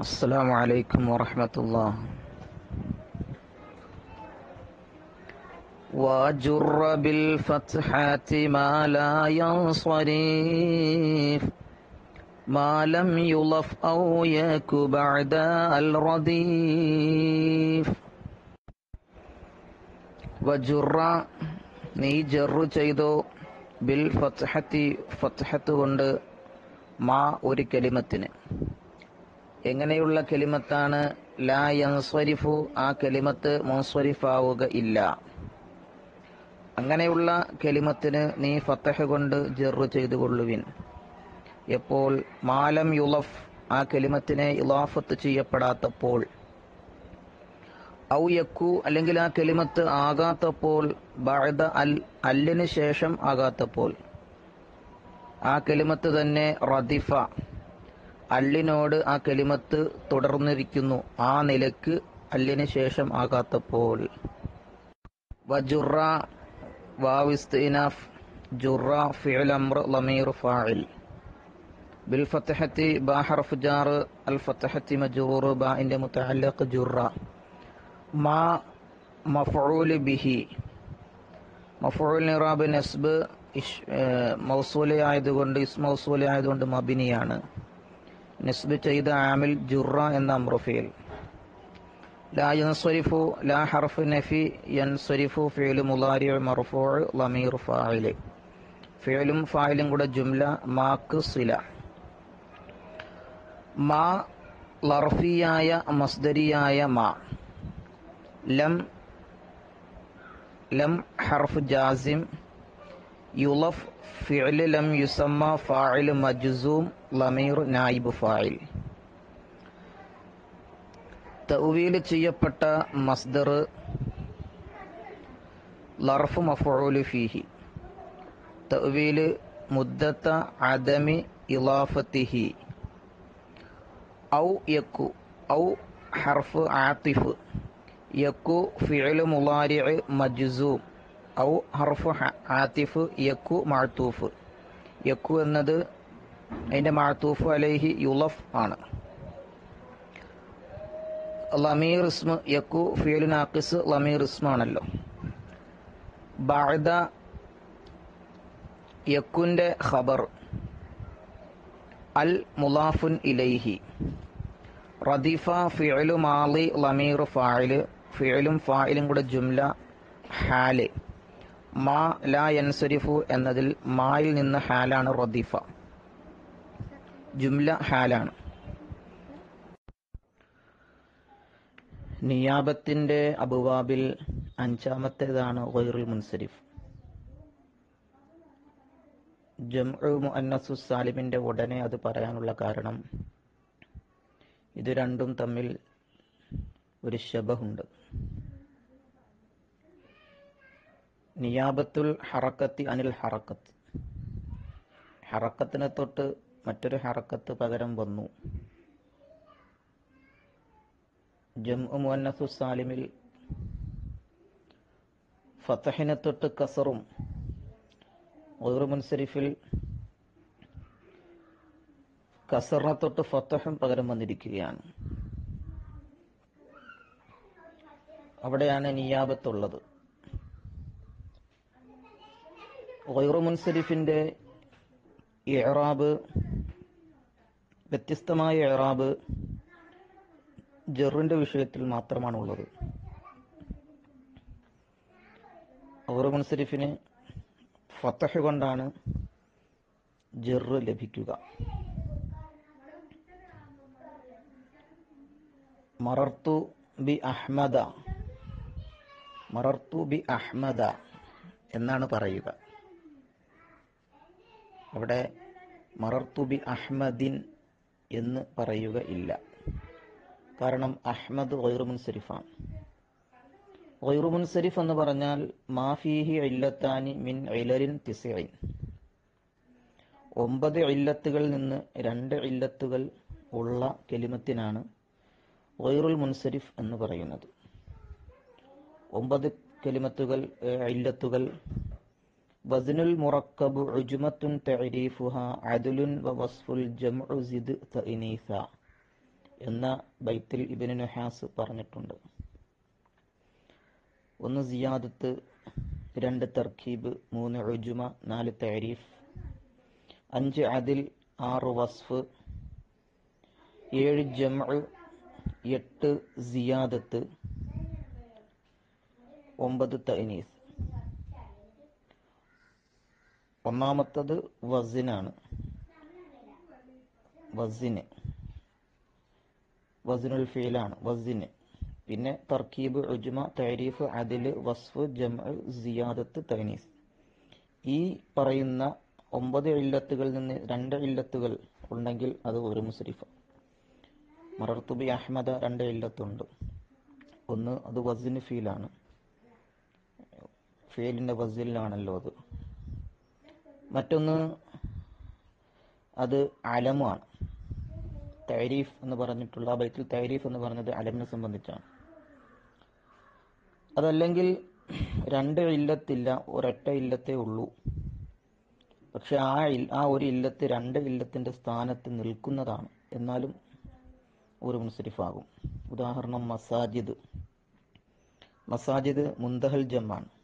السلام عليكم ورحمة الله وجر بالفتحة ما لا ينصرف ما لم يلف أو يك بعد الرديف വജുറ നീ ജറു ചെയ്തു ബിൽ ഫത്ഹത്തി ഫത്ഹത്ത് കൊണ്ട് മാ ഒരു കെലിമത്തിന് എങ്ങനെയുള്ള കെലിമത്താണ്? ലാ യൻസ്വരിഫു ആ കെലിമത്ത് മുൻസ്വരിഫാവുക ഇല്ല. അങ്ങനെയുള്ള കെലിമത്തിന് നീ ഫത്തഹ കൊണ്ട് ജെറു ചെയ്തു കൊള്ളുവിൻ എപ്പോൾ മാലം യുലഫ് ആ കെലിമത്തിനെ ഇലാഫത്ത് ചെയ്യപ്പെടാത്തപ്പോൾ. ഔ യക്കു അല്ലെങ്കിൽ ആ കെലിമത്ത് ആകാത്തപ്പോൾ ബഅദ അൽ അല്ലിന് ശേഷം ആകാത്തപ്പോൾ. ആ കെലിമത്ത് തന്നെ റദിഫ. അല്ലിനോട് ആ കെലിമത്ത് തുടർന്നിരിക്കുന്നു. ആ നിലയ്ക്ക് അല്ലിന് ശേഷം ആകാത്തപ്പോൾ. വജുറ ലമീർ ബിൽ ബാ അൽ ജുറ. ബിഹി. മൗസൂലി ആയതുകൊണ്ട് ഇസ് മൗസൂലി ആയതുകൊണ്ട് മബിനിയാണ്. നസ്ബ് ചെയ്ത ആമിൽ ജുറ എന്ന അമ്രുഫിയിൽ ലാ യൻസരിഫു ലാ ഹർഫ് നഫി യൻസരിഫു ഫിഅലു മുലാരി മർഫൂ ലമീർ ഫാഇൽ. ഫിഅലും ഫായിലും കൂടെ ജുംല മാക്ക് സില. മാ ലർഫിയായ മസ്ദരിയായ മാ. ലം ലം ഹർഫ് ജാസിം യുലഫ് ഫിഅൽ ലം യുസമ്മ ഫാഇൽ മജ്സൂം ലമീർ നായിബ് ഫാഇൽ. തൗവീൽ ചെയ്യപ്പെട്ട മസ്ദർ ലർഫ് മഫഊൽ ഫീഹി. തൗവീൽ മുദ്ദത്ത അദമി ഇലാഫത്തിഹി. ഔ യക്കു ഔ ഹർഫ് ആത്തിഫ്. യക്കു ഫിഅൽ മുലാരിഅ് മജ്സൂം. ഔ ഹർഫു ആത്തിഫ് യക്കു മാത്തൂഫ് യക്കു എന്നത് അതിന്റെ മാത്തൂഫ് അലൈഹി യുലഫ് ആണ്. ലമീർ ഇസ്മ യക്കു ഫിയലു നാക്കിസ് ലമീർ ഇസ്മാണല്ലോ ബാദ യക്കുന്റെ ഖബർ. അൽ മുലാഫുൻ ഇലൈഹി. റദീഫ ഫിയലു മാലി ലമീർ ഫായിൽ ഫിയലും ഫായിലും കൂടെ ജുംല ഹാൽ. മാ ലാ യൻസരിഫു എന്നതിൽ മായിൽ നിന്ന് ഹാലാണ് റദീഫ. ജുംല ഹാലാണ്. നിയാബത്തിന്റെ അബുവാബിൽ അഞ്ചാമത്തേതാണ് ഗൈറുൽ മുൻസരിഫ്. ജംഉ മുഅന്നസു സാലിമിന്റെ ഉടനെ അത് പറയാനുള്ള കാരണം ഇത് രണ്ടും തമ്മിൽ ഒരു ശബഹുണ്ട്. നിയാബത്തുൽ ഹറക്കത്തി അനിൽ ഹറക്കത്ത്. ഹറക്കത്തിനെ തൊട്ട് മറ്റൊരു ഹറക്കത്ത് പകരം വന്നു. ജംഉ മുന്നസു സാലിമിൽ ഫത്തഹിനെ തൊട്ട് കസറും ഒരു മുൻസരിഫിൽ കസറിനെ തൊട്ട് ഫത്തഹും പകരം വന്നിരിക്കുകയാണ്. അവിടെയാണ് നിയാബത്തുള്ളത്. ഗൈറു മുൻസരിഫിന്റെ ഇറാബ് വ്യത്യസ്തമായ ഇറാബ് ജറിന്റെ വിഷയത്തിൽ മാത്രമാണുള്ളത്. ഗൈറു മുൻസരിഫിന് ഫത്തഹ് കൊണ്ടാണ് ജറ് ലഭിക്കുക. മറർത്തു ബി അഹ്മദ മറർത്തു ബി അഹ്മദ എന്നാണ് പറയുക. അവിടെ മറർത്തു ബി അഹ്മദിൻ എന്ന് പറയുകയില്ല ഇല്ല. കാരണം അഹ്മദ് വൈറുമുൻ മുൻസരിഫ് എന്ന് പറഞ്ഞാൽ മാഫീഹി ഇല്ലത്താനി മിൻ ഇലരിൻ തിസൈൻ ഒമ്പത് ഇല്ലത്തുകളിൽ നിന്ന് രണ്ട് ഇല്ലത്തുകൾ ഉള്ള കെലിമത്തിനാണ് ഗൈറുൽ മുൻസരിഫ് എന്ന് പറയുന്നത്. ഒമ്പത് കെലിമത്തുകൾ ഇല്ലത്തുകൾ വസ്നുൽ മുറക്കബു ഉജുമത്തുൻ തഅരീഫുഹ അദുലുൻ വസ്ഫുൽ ജംഉ സിദ് തഅനീസ എന്ന ബൈത്തിൽ ഇബിന് നുഹാസ് പറഞ്ഞിട്ടുണ്ട്. ഒന്ന് സിയാദത്ത് രണ്ട് തർക്കീബ് മൂന്ന് ഉജുമ നാല് തഅരീഫ് അഞ്ച് അതിൽ ആറ് വസ്ഫ് ഏഴ് ജംഉ എട്ട് സിയാദത്ത് ഒമ്പത് തൈനീസ് ഒന്നാമത്തത് വസിനാണ്. വസിന്. വസിനുൽ ഫീലാണ്. വസിന്. പിന്നെ തർക്കീബ് ഉജ്മ തരീഫ് അതിൽ വസ്ഫ് ജമ സിയാദത്ത് തൈനീസ്. ഈ പറയുന്ന ഒമ്പത് ഇല്ലത്തുകളിൽ നിന്ന് രണ്ട് ഇല്ലത്തുകൾ ഉണ്ടെങ്കിൽ അത് ഒരു മുസരിഫ മറർത്തുബി അഹമ്മദ രണ്ട് ഇല്ലത്തുണ്ട്. ഒന്ന് അത് വസിന് ഫീലാണ്. ഫീലിന്റെ വസിലാണല്ലോ അത്. മറ്റൊന്ന് അത് അലമാണ്. തൈരീഫ് എന്ന് പറഞ്ഞിട്ടുള്ള ബൈത്തിൽ തൈരീഫ് എന്ന് പറഞ്ഞത് അലമിനെ സംബന്ധിച്ചാണ്. അതല്ലെങ്കിൽ രണ്ട് ഇല്ലത്തില്ല ഒരൊറ്റ ഇല്ലത്തേ ഉള്ളൂ. പക്ഷെ ആ ആ ഒരു ഇല്ലത്ത് രണ്ട് ഇല്ലത്തിന്റെ സ്ഥാനത്ത് നിൽക്കുന്നതാണ്. എന്നാലും ഒരു മുൻസരിഫാകും. ഉദാഹരണം മസാജിദ്. മസാജിദ് മുന്തഹൽ ജമ്മാണ്.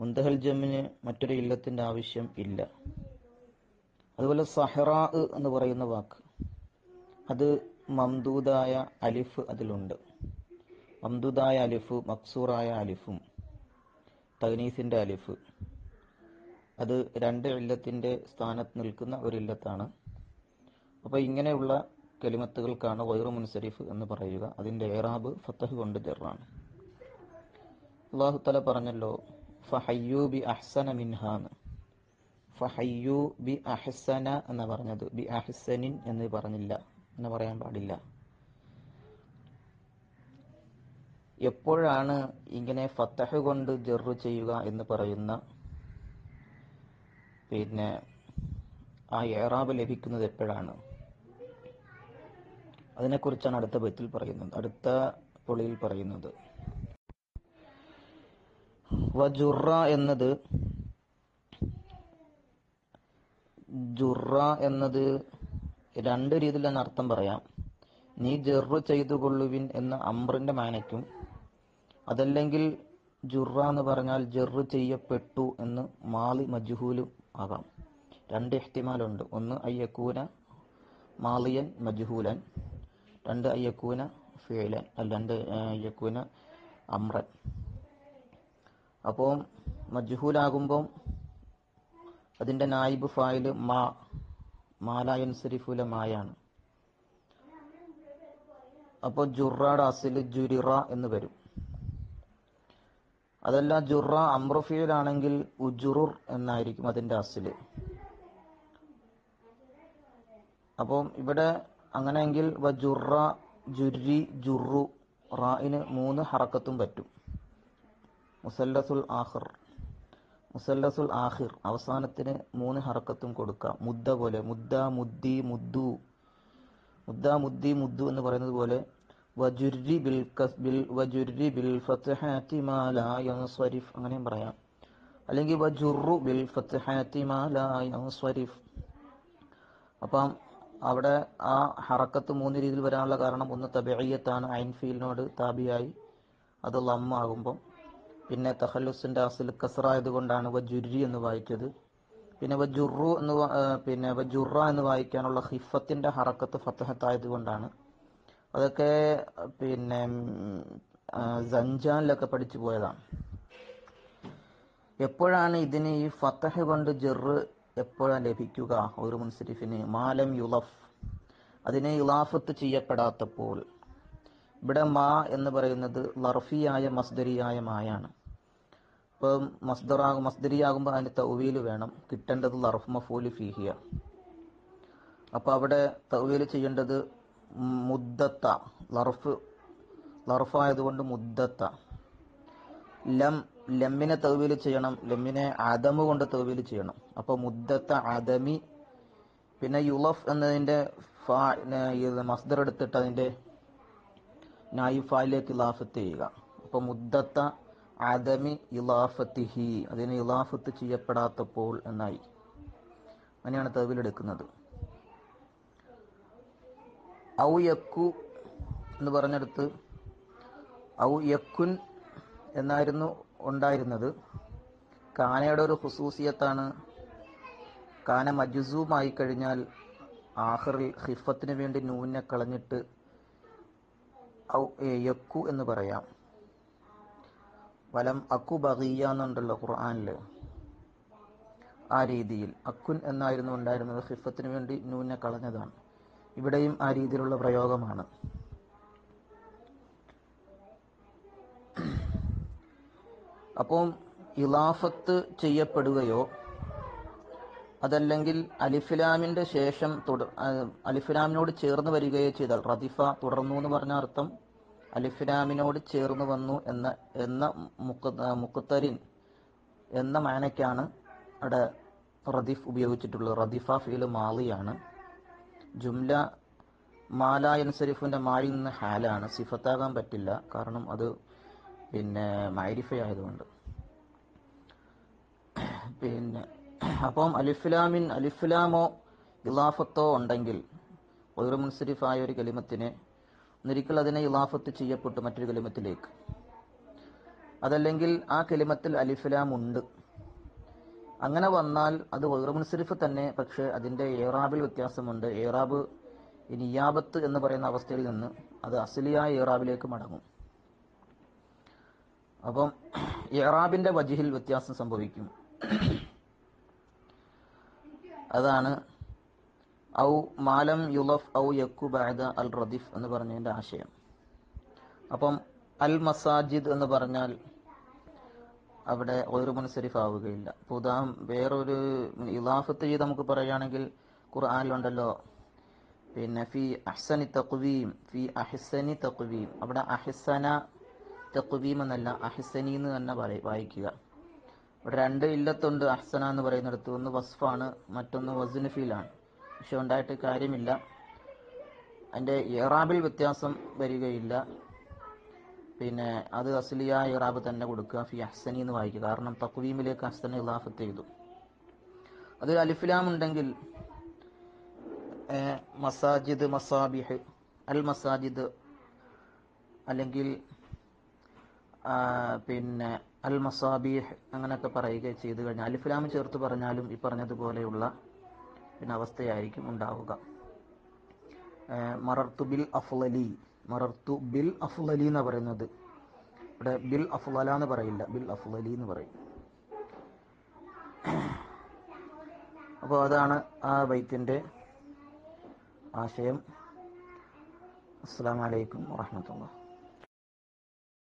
മുന്തഹൽ ജമ്മിന് മറ്റൊരു ഇല്ലത്തിന്റെ ആവശ്യം ഇല്ല. അതുപോലെ സഹറാ എന്ന് പറയുന്ന വാക്ക്. അത് മംദൂദായ അലിഫ് അതിലുണ്ട്. മംദൂദായ അലിഫ് മക്സൂറായ അലിഫും തഗ്നീസിന്റെ അലിഫ്. അത് രണ്ട് ഇല്ലത്തിന്റെ സ്ഥാനത്ത് നിൽക്കുന്ന ഒരു ഇല്ലത്താണ്. അപ്പോൾ ഇങ്ങനെയുള്ള കെലിമത്തുകൾക്കാണ് വൈറു മുൻസരിഫ് എന്ന് പറയുക. അതിന്റെ ഏറാബ് ഫത്തഹ് കൊണ്ട് ജറാണ്. അള്ളാഹുത്തല തല പറഞ്ഞല്ലോ ഫഹയ്യു ബി അഹ്സന മിൻഹാന്ന്. ഫഹയ്യു ബി അഹ്സന എന്ന് പറഞ്ഞത്. ബി അഹ്സനിൻ എന്ന് പറഞ്ഞില്ല. എന്ന് പറയാൻ പാടില്ല. എപ്പോഴാണ് ഇങ്ങനെ ഫത്തഹ് കൊണ്ട് ജെറു ചെയ്യുക എന്ന് പറയുന്ന പിന്നെ ആ ഏറാബ് ലഭിക്കുന്നത് എപ്പോഴാണ്? അതിനെക്കുറിച്ചാണ് അടുത്ത ബത്തിൽ പറയുന്നത്. അടുത്ത പൊളിയിൽ പറയുന്നത്. വജുറ എന്നത് ജുറ എന്നത് രണ്ട് രീതിയിലാണ് അർത്ഥം പറയാം. നീ ജെറു ചെയ്തു കൊള്ളുവിൻ എന്ന അമ്രിന്റെ മാനയ്ക്കും അതല്ലെങ്കിൽ ജുറ എന്ന് പറഞ്ഞാൽ ജെറു ചെയ്യപ്പെട്ടു എന്ന് മാളി മജ്ഹൂലും ആകാം. രണ്ട് ഇഹ്തിമാലുണ്ട്. ഒന്ന് അയ്യക്കൂന മാളിയൻ മജ്ഹൂലൻ. രണ്ട് അയ്യക്കൂന ഫേലൻ. രണ്ട് അയ്യക്കൂന അമ്രൻ. അപ്പോൾ മജ്ഹൂലാകുമ്പോൾ അതിന്റെ നായിബ് ഫായിൽ മാ മാലായൻ സരിഫുല മായാണ്. അപ്പോൾ ജുറാഡ് അസിൽ ജുരിറ എന്ന് വരും. അതല്ല ജുറ അമ്രഫിയിലാണെങ്കിൽ ഉജുറുർ എന്നായിരിക്കും അതിന്റെ അസിൽ. അപ്പോൾ ഇവിടെ അങ്ങനെയെങ്കിൽ ജുറ ജുരി ജുറു റായിന് മൂന്ന് ഹറക്കത്തും പറ്റും. മുസല്ലസുൽ ആഹിർ മുസല്ലസുൽ ആഹിർ അവസാനത്തിന് മൂന്ന് ഹറക്കത്തും കൊടുക്കാം. മുദ്ദ പോലെ. മുദ്ദ മുദ്ദി മുദ്ദു. മുദ്ദ മുദ്ദി മുദ്ദു എന്ന് പറയുന്നത് പോലെ വജുരി ബിൽ കസ്ബിൽ വജുരി ബിൽ അങ്ങനെയും പറയാം. അല്ലെങ്കിൽ വജുറു ബിൽ അപ്പം അവിടെ ആ ഹറക്കത്ത് മൂന്ന് രീതിയിൽ വരാനുള്ള കാരണം ഒന്ന് തബിയത്താണ് ഐൻഫീലിനോട് താബിയായി അത് ലമ്മാകുമ്പം. പിന്നെ തഹല്ലുസിന്റെ അസിൽ കസറ ആയതുകൊണ്ടാണ് വജുരി എന്ന് വായിച്ചത്. പിന്നെ വജുറു എന്ന് പിന്നെ വജുറ എന്ന് വായിക്കാനുള്ള ഹിഫത്തിന്റെ ഹറക്കത്ത് ഫത്തഹത്തായത് കൊണ്ടാണ് അതൊക്കെ പിന്നെ സഞ്ചാനിലൊക്കെ പഠിച്ചു പോയതാണ്. എപ്പോഴാണ് ഇതിന് ഈ ഫത്തഹ കൊണ്ട് ജെറ് എപ്പോഴാണ് ലഭിക്കുക? ഒരു മുൻസരിഫിന് മാലം യുലഫ്. അതിനെ ഇലാഫത്ത് ചെയ്യപ്പെടാത്തപ്പോൾ ഇവിടെ മാ എന്ന് പറയുന്നത് ലർഫിയായ മസ്ദരിയായ മായാണ്. ഇപ്പം മസ്ദറാകും മസ്ദരിയാകുമ്പോൾ അതിന് തൗവീൽ വേണം. കിട്ടേണ്ടത് ലർഫ് മഫൂലി ഫീഹിയ. അപ്പോൾ അവിടെ തൗവീൽ ചെയ്യേണ്ടത് മുദ്ദത്ത ലർഫ് ലർഫായതുകൊണ്ട് മുദ്ദത്ത. ലം ലമ്മിനെ തൗവീൽ ചെയ്യണം. ലമ്മിനെ അദമ് കൊണ്ട് തൗവീൽ ചെയ്യണം. അപ്പോൾ മുദ്ദത്ത അദമി പിന്നെ യുലഫ് എന്നതിന്റെ മസ്ദർ എടുത്തിട്ട് അതിന്റെ നായിഫായിലേക്ക് ഇലാഫത്ത് ചെയ്യുക. അപ്പൊ മുദ്ദത്ത അദമി ഇലാഫത്തിഹി അതിന് ഇലാഫത്ത് ചെയ്യപ്പെടാത്തപ്പോൾ എന്നായി. അങ്ങനെയാണ് തെവിലെടുക്കുന്നത് ഔ യക്കു എന്ന് പറഞ്ഞെടുത്ത് ഔ യക്കുൻ എന്നായിരുന്നു ഉണ്ടായിരുന്നത്. കാനയുടെ ഒരു ഹുസൂസിയത്താണ്. കാന മജുസൂമായി കഴിഞ്ഞാൽ ആഹറിൽ ഹിഫത്തിന് വേണ്ടി നൂനെ കളഞ്ഞിട്ട് യക്കു എന്ന് പറയാം. വലം അക്കു ബഹിയ എന്നുണ്ടല്ലോ ഖുർആനിൽ ആ രീതിയിൽ. അക്കുൻ എന്നായിരുന്നു ഉണ്ടായിരുന്നത്? ഹിഫത്തിന് വേണ്ടി നൂനെ കളഞ്ഞതാണ്. ഇവിടെയും ആ രീതിയിലുള്ള പ്രയോഗമാണ്. അപ്പം ഇലാഫത്ത് ചെയ്യപ്പെടുകയോ അതല്ലെങ്കിൽ അലിഫിലാമിന്റെ ശേഷം തുടർ അലിഫിലാമിനോട് ചേർന്ന് വരികയോ ചെയ്താൽ റദിഫ തുടർന്നു എന്ന് പറഞ്ഞ അർത്ഥം അലിഫിലാമിനോട് ചേർന്ന് വന്നു എന്ന എന്ന മുക്കുത്തരിൻ എന്ന മാനയ്ക്കാണ് അവിടെ റദിഫ് ഉപയോഗിച്ചിട്ടുള്ളത്. റദിഫ ഫീൽ മാളിയാണ് ജുംല മാല എൻസരിഫിന്റെ മാലിൽ നിന്ന് ഹാലാണ്. സിഫത്താകാൻ പറ്റില്ല. കാരണം അത് പിന്നെ മൈരിഫയായതുകൊണ്ട് പിന്നെ അപ്പം അലിഫ്ലാമിൻ അലിഫ്ലാമോ ഇലാഫത്തോ ഉണ്ടെങ്കിൽ ഒരു മുൻസരിഫായ ഒരു കലിമത്തിനെ ഒന്നിരിക്കൽ അതിനെ ഇലാഫത്ത് ചെയ്യപ്പെട്ടു മറ്റൊരു കലിമത്തിലേക്ക്. അതല്ലെങ്കിൽ ആ കലിമത്തിൽ അലിഫ്ലാം ഉണ്ട്. അങ്ങനെ വന്നാൽ അത് ഒരു മുൻസരിഫ് തന്നെ പക്ഷേ അതിന്റെ ഏറാബിൽ വ്യത്യാസമുണ്ട്. ഏറാബ് നിയാബത്ത് എന്ന് പറയുന്ന അവസ്ഥയിൽ നിന്ന് അത് അസലിയായ ഏറാബിലേക്ക് മടങ്ങും. അപ്പം ഏറാബിന്റെ വജിഹിൽ വ്യത്യാസം സംഭവിക്കും. അതാണ് ഔ മാലം യുലഫ് ഔ യക്കു ബാദ അൽ റദിഫ് എന്ന് പറഞ്ഞതിന്റെ ആശയം. അപ്പം അൽ മസാജിദ് എന്ന് പറഞ്ഞാൽ അവിടെ ഒരു മുൻസരിഫ് ആവുകയില്ല അപ്പോൾ ഉദാ വേറൊരു ഇലാഫത്ത് ചെയ്ത് നമുക്ക് പറയുകയാണെങ്കിൽ ഖുർആാനിലുണ്ടല്ലോ പിന്നെ ഫി അഹ്സനി തക്വീം ഫി അഹ്സനി തക്വീം അവിടെ അഹ്സന തക്വീം എന്നല്ല അഹ്സനി എന്ന് തന്നെ വായിക്കുക. രണ്ട് ഇല്ലത്തുണ്ട് അഹ്സന എന്ന് പറയുന്നിടത്ത്. ഒന്ന് വസ്ഫാണ് മറ്റൊന്ന് വസുനഫീലാണ്. പക്ഷെ ഉണ്ടായിട്ട് കാര്യമില്ല. അതിന്റെ ഇറാബിൽ വ്യത്യാസം വരികയില്ല. പിന്നെ അത് അസ്ലിയ ഇറാബ് തന്നെ കൊടുക്കുക ഫി അഹ്സനി എന്ന് വായിക്കുക. കാരണം തക്വീമിലേക്ക് അഹ്സന ഇലാഫത്ത് ചെയ്തു. അത് അലിഫിലാം ഉണ്ടെങ്കിൽ മസാജിദ് മസാബിഹ് അൽ മസാജിദ് അല്ലെങ്കിൽ പിന്നെ അൽ മസാബിഹ് അങ്ങനെയൊക്കെ പറയുക ചെയ്തു കഴിഞ്ഞാൽ അലിഫ്ലാം ചേർത്ത് പറഞ്ഞാലും ഈ പറഞ്ഞതുപോലെയുള്ള പിന്നെ അവസ്ഥയായിരിക്കും ഉണ്ടാവുക. മറർത്തു ബിൽ അഫ്ലലി മറർത്തു ബിൽ അഫ്ലലി എന്ന് പറയുന്നത്. ഇവിടെ ബിൽ അഫ്ലല എന്ന് പറയില്ല ബിൽ അഫ്ലലി എന്ന് പറയും. അപ്പോൾ അതാണ് ആ ബൈത്തിന്റെ ആശയം. അസ്സാം വലൈക്കും വാഹമത്തുള്ള